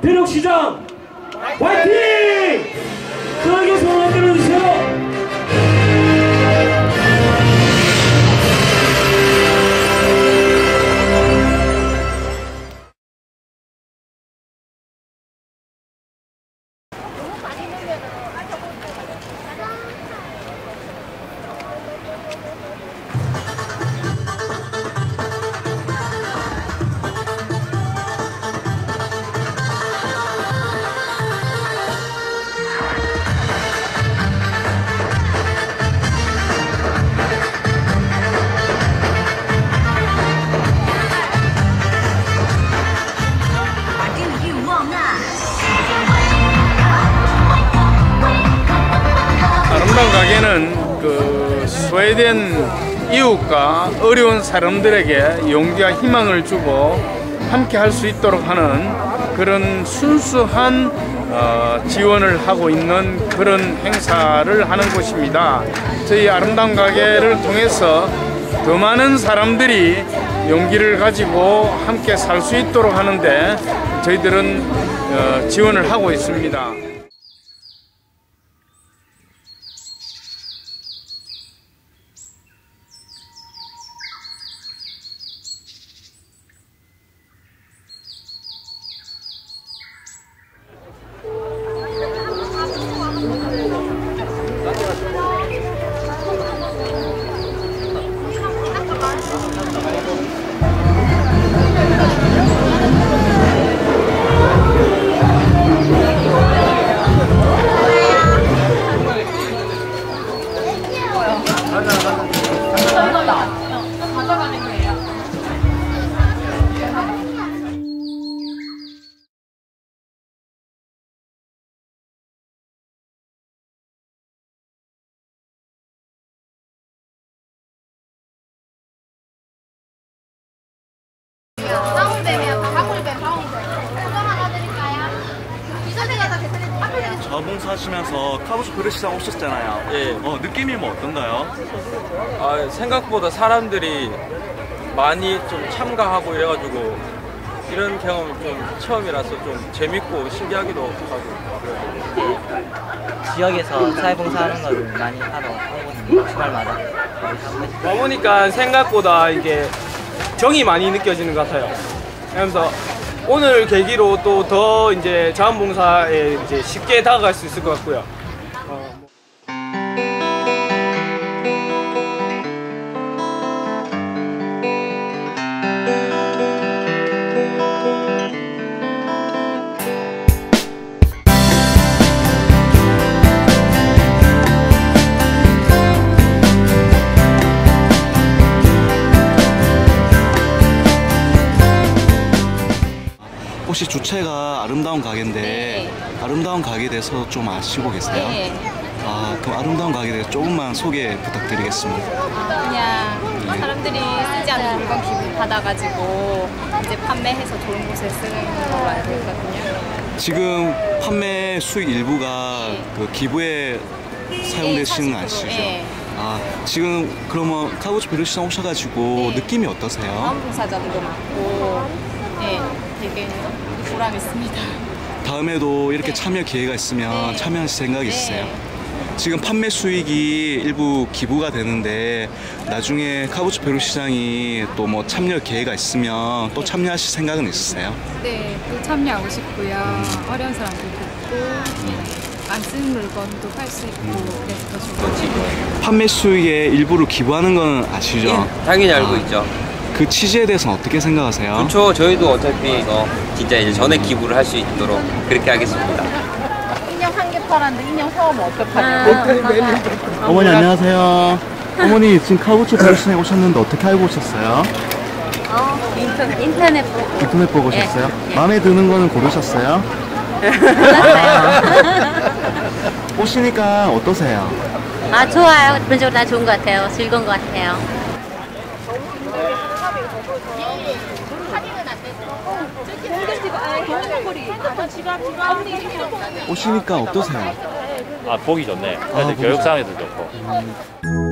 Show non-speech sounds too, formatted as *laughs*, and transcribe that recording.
대륙시장 화이팅! 크게 소원 들어주세요 스웨덴 이웃과 어려운 사람들에게 용기와 희망을 주고 함께 할 수 있도록 하는 그런 순수한 어, 지원을 하고 있는 그런 행사를 하는 곳입니다. 저희 아름다운 가게를 통해서 더 많은 사람들이 용기를 가지고 함께 살 수 있도록 하는데 저희들은 어, 지원을 하고 있습니다. 봉사하시면서 카부스 그릇시장 오셨잖아요. 예. 어, 느낌이 뭐 어떤가요? 아, 생각보다 사람들이 많이 좀 참가하고 이래가지고 이런 경험 좀 처음이라서 좀 재밌고 신기하기도 하고 지역에서 사회봉사하는 거를 많이 하러 하거든요. 주말마다. 와보니까 생각보다 이게 정이 많이 느껴지는 것 같아요. 그러면서 오늘 계기로 또 더 이제 자원봉사에 이제 쉽게 다가갈 수 있을 것 같고요. 혹시 주체가 아름다운 가게인데 네. 아름다운 가게에 대해서 좀 아시고 계세요? 네. 아, 그럼 아름다운 가게에 대해서 조금만 소개 부탁드리겠습니다. 그냥 사람들이 쓰지 않는 물건 기부 받아가지고 이제 판매해서 좋은 곳에 쓰는 걸로 알고 있거든요. 지금 판매 수익 일부가 네. 그 기부에 사용되시는 거 아시죠? 네. 아, 지금 그러면 카부스 베르시장 오셔가지고 네. 느낌이 어떠세요? 자원봉사자들도 많고 네, 되게 보람있습니다. 다음에도 이렇게 네. 참여 기회가 있으면 네. 참여하실 생각 네. 있으세요? 지금 판매 수익이 일부 기부가 되는데 나중에 카부츠 베루 시장이 또 뭐 참여 기회가 있으면 또 참여하실 생각은 있으세요? 네, 또 참여하고 싶고요. 어려운 사람들 돕고 안 쓰는 물건도 팔 수 있고 그래서 더 좋은 것 같아요. 판매 수익의 일부를 기부하는 건 아시죠? 예, 당연히 알고 아. 있죠. 그 취지에 대해서는 어떻게 생각하세요? 그렇죠. 저희도 어차피 이거 진짜 이제 전액 기부를 할 수 있도록 그렇게 하겠습니다. 인형 한 개 팔았는데 인형 사오면 어떡하냐. 어머니 안녕하세요. 어머니 지금 베루 시장에 오셨는데 어떻게 알고 오셨어요? 어, 인터넷, 인터넷 보고 인터넷 보고 오셨어요? 예. 마음에 드는 거는 고르셨어요? *laughs* 오시니까 어떠세요? 아, 좋아요. 기본적으로 다 좋은 것 같아요. 즐거운 것 같아요. 오시니까 어떠세요? 아 보기 좋네. 아, 그래서 보기 교육 상에도 좋고.